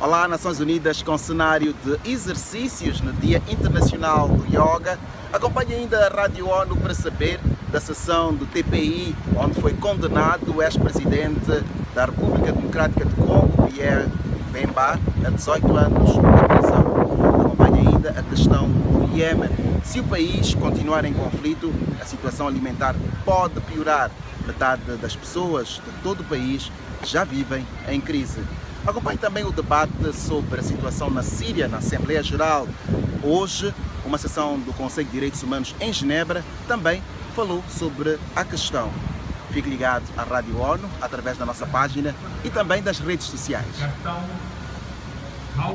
Olá, Nações Unidas, com cenário de exercícios no Dia Internacional do Yoga. Acompanhe ainda a Rádio ONU para saber da sessão do TPI, onde foi condenado o ex-presidente da República Democrática do Congo, Pierre Bemba, a 18 anos de prisão. Acompanhe ainda a questão do Iêmen. Se o país continuar em conflito, a situação alimentar pode piorar. Metade das pessoas de todo o país já vivem em crise. Acompanhe também o debate sobre a situação na Síria na Assembleia Geral. Hoje, uma sessão do Conselho de Direitos Humanos em Genebra também falou sobre a questão. Fique ligado à Rádio ONU através da nossa página e também das redes sociais.